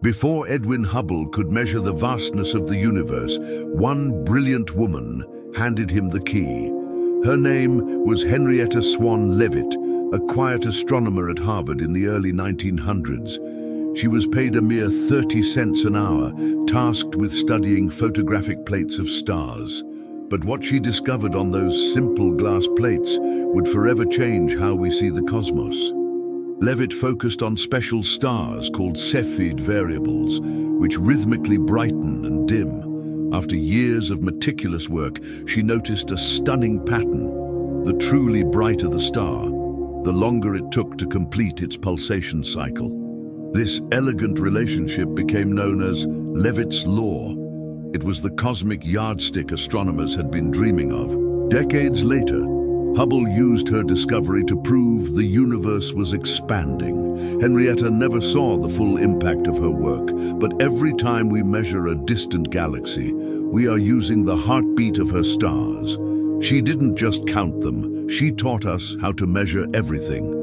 Before Edwin Hubble could measure the vastness of the universe, one brilliant woman handed him the key. Her name was Henrietta Swan Leavitt, a quiet astronomer at Harvard in the early 1900s. She was paid a mere 30 cents an hour, tasked with studying photographic plates of stars. But what she discovered on those simple glass plates would forever change how we see the cosmos. Leavitt focused on special stars called Cepheid variables, which rhythmically brighten and dim. After years of meticulous work, she noticed a stunning pattern. The truly brighter the star, the longer it took to complete its pulsation cycle. This elegant relationship became known as Leavitt's Law, it was the cosmic yardstick astronomers had been dreaming of. Decades later, Hubble used her discovery to prove the universe was expanding. Henrietta never saw the full impact of her work, but every time we measure a distant galaxy, we are using the heartbeat of her stars. She didn't just count them, she taught us how to measure everything,